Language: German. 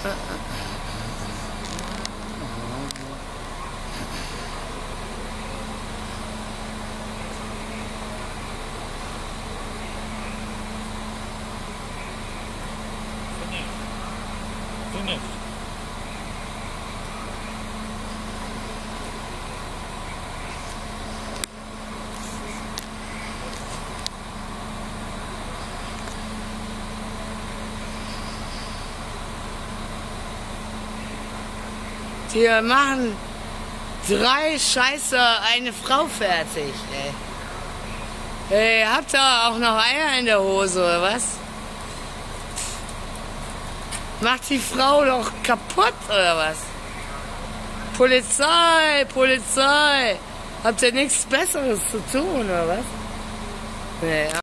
Finish. Finish. Die machen drei Scheiße eine Frau fertig, ey. Ey, habt ihr auch noch Eier in der Hose, oder was? Macht die Frau doch kaputt, oder was? Polizei, Polizei! Habt ihr nichts Besseres zu tun, oder was? Nee,